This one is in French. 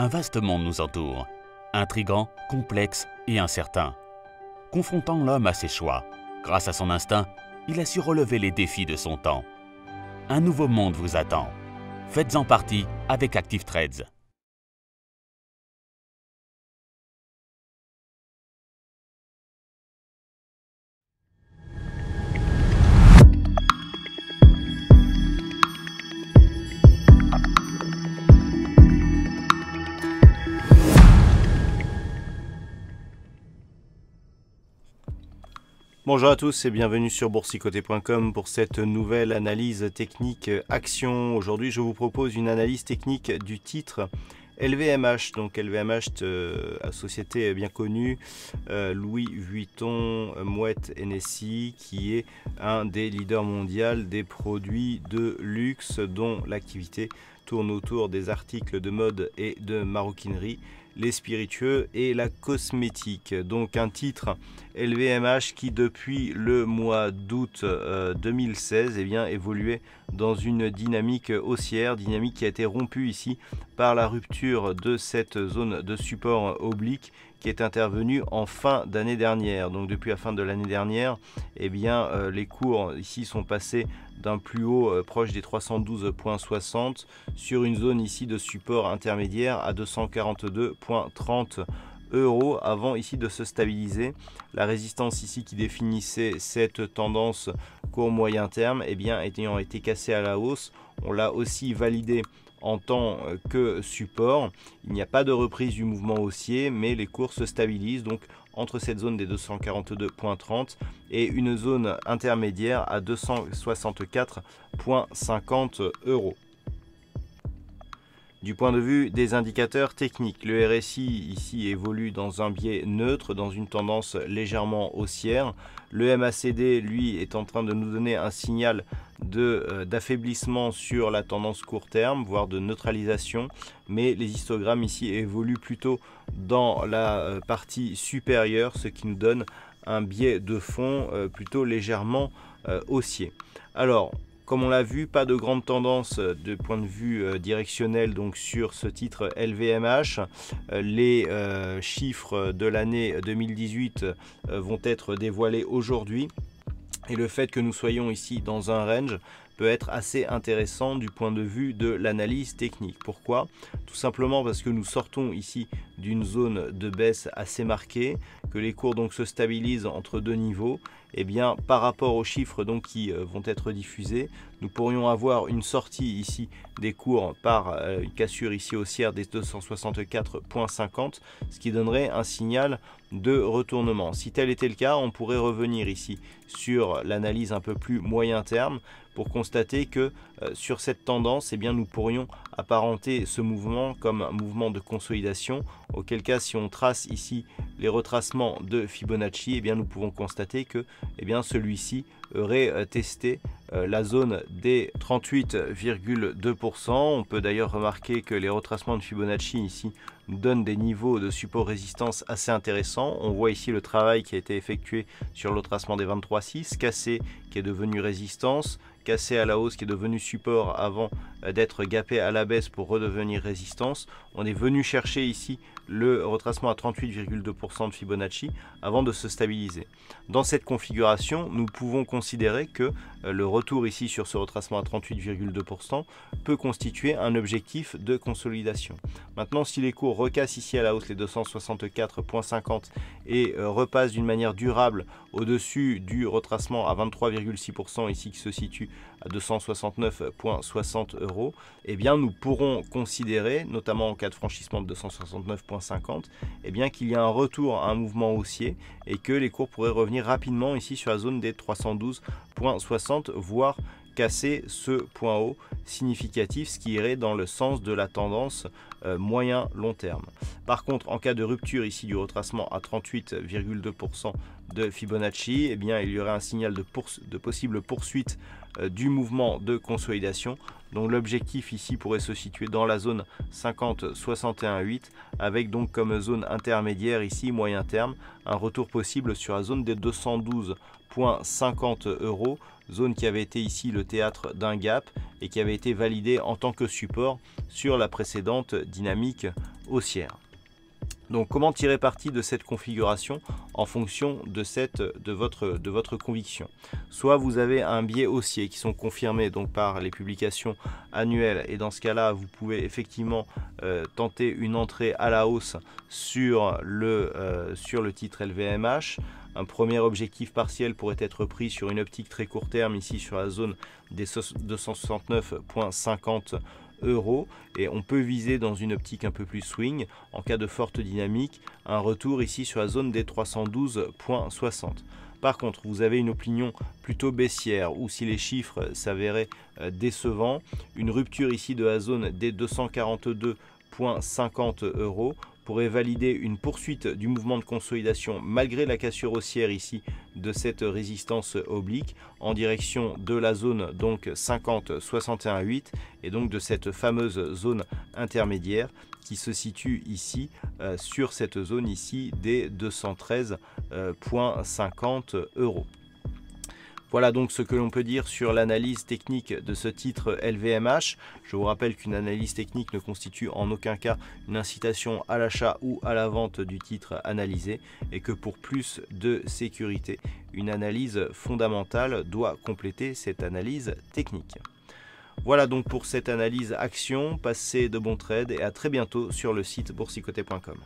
Un vaste monde nous entoure, intrigant, complexe et incertain. Confrontant l'homme à ses choix, grâce à son instinct, il a su relever les défis de son temps. Un nouveau monde vous attend. Faites-en partie avec Active Trades. Bonjour à tous et bienvenue sur boursicoté.com pour cette nouvelle analyse technique action. Aujourd'hui, je vous propose une analyse technique du titre LVMH. Donc LVMH, euh, société bien connue, euh, Louis Vuitton, Mouette Hennessy, qui est un des leaders mondiaux des produits de luxe dont l'activité tourne autour des articles de mode et de maroquinerie les spiritueux et la cosmétique. Donc un titre LVMH qui depuis le mois d'août 2016 euh, eh bien, évoluait dans une dynamique haussière, dynamique qui a été rompue ici par la rupture de cette zone de support oblique qui est intervenue en fin d'année dernière. Donc depuis la fin de l'année dernière, eh bien, euh, les cours ici sont passés d'un plus haut euh, proche des 312.60 sur une zone ici de support intermédiaire à 242.30 euros avant ici de se stabiliser. La résistance ici qui définissait cette tendance court moyen terme, eh bien, ayant été cassée à la hausse, on l'a aussi validé en tant que support. Il n'y a pas de reprise du mouvement haussier, mais les cours se stabilisent donc entre cette zone des 242.30 et une zone intermédiaire à 264.50 euros. Du point de vue des indicateurs techniques, le RSI ici évolue dans un biais neutre, dans une tendance légèrement haussière. Le MACD, lui, est en train de nous donner un signal euh, d'affaiblissement sur la tendance court terme, voire de neutralisation. Mais les histogrammes ici évoluent plutôt dans la euh, partie supérieure, ce qui nous donne un biais de fond euh, plutôt légèrement haussier. Alors, comme on l'a vu, pas de grande tendance de point de vue directionnel donc sur ce titre LVMH. Les chiffres de l'année 2018 vont être dévoilés aujourd'hui. Et le fait que nous soyons ici dans un range peut être assez intéressant du point de vue de l'analyse technique. Pourquoi? Tout simplement parce que nous sortons ici d'une zone de baisse assez marquée, que les cours donc se stabilisent entre deux niveaux eh bien, par rapport aux chiffres donc, qui euh, vont être diffusés, nous pourrions avoir une sortie ici des cours par euh, une cassure ici haussière des 264.50, ce qui donnerait un signal de retournement. Si tel était le cas, on pourrait revenir ici sur l'analyse un peu plus moyen terme pour constater que euh, sur cette tendance, eh bien, nous pourrions apparenter ce mouvement comme un mouvement de consolidation, auquel cas si on trace ici les retracements de Fibonacci, eh bien, nous pouvons constater que eh bien, celui-ci aurait euh, testé euh, la zone des 38,2%. On peut d'ailleurs remarquer que les retracements de Fibonacci ici nous donnent des niveaux de support résistance assez intéressants. On voit ici le travail qui a été effectué sur le retracement des 23,6, cassé qui est devenu résistance, cassé à la hausse qui est devenu support avant euh, d'être gapé à la baisse pour redevenir résistance. On est venu chercher ici le retracement à 38,2% de Fibonacci avant de se stabiliser. Dans cette configuration, nous pouvons considérer que euh, le retour ici sur ce retracement à 38,2% peut constituer un objectif de consolidation. Maintenant, si les cours recassent ici à la hausse les 264,50 et euh, repassent d'une manière durable au-dessus du retracement à 23,6% ici qui se situe à 269,60 euros, eh bien nous pourrons considérer, notamment en cas de franchissement de 269,50, eh bien qu'il y a un retour à un mouvement haussier et que les cours pourraient revenir rapidement ici sur la zone des 312,60 voire casser ce point haut significatif, ce qui irait dans le sens de la tendance euh, moyen-long terme. Par contre, en cas de rupture ici du retracement à 38,2% de Fibonacci, eh bien, il y aurait un signal de, de possible poursuite euh, du mouvement de consolidation. Donc l'objectif ici pourrait se situer dans la zone 50-61-8 avec donc comme zone intermédiaire ici moyen terme un retour possible sur la zone des 212,50 euros zone qui avait été ici le théâtre d'un gap et qui avait été validée en tant que support sur la précédente dynamique haussière. Donc comment tirer parti de cette configuration en fonction de, cette, de, votre, conviction? Soit vous avez un biais haussier qui sont confirmés donc par les publications annuelles et dans ce cas-là vous pouvez effectivement euh, tenter une entrée à la hausse sur le, euh, sur le titre LVMH. Un premier objectif partiel pourrait être pris sur une optique très court terme ici sur la zone des 269.50 et on peut viser dans une optique un peu plus swing en cas de forte dynamique un retour ici sur la zone des 312.60. Par contre, vous avez une opinion plutôt baissière ou si les chiffres s'avéraient euh, décevants, une rupture ici de la zone des 242.50 euros pourrait valider une poursuite du mouvement de consolidation malgré la cassure haussière ici de cette résistance oblique en direction de la zone donc 50 61 8 et donc de cette fameuse zone intermédiaire qui se situe ici euh, sur cette zone ici des 213,50 euh, euros. Voilà donc ce que l'on peut dire sur l'analyse technique de ce titre LVMH. Je vous rappelle qu'une analyse technique ne constitue en aucun cas une incitation à l'achat ou à la vente du titre analysé et que pour plus de sécurité, une analyse fondamentale doit compléter cette analyse technique. Voilà donc pour cette analyse action, passez de bons trades et à très bientôt sur le site boursicoté.com.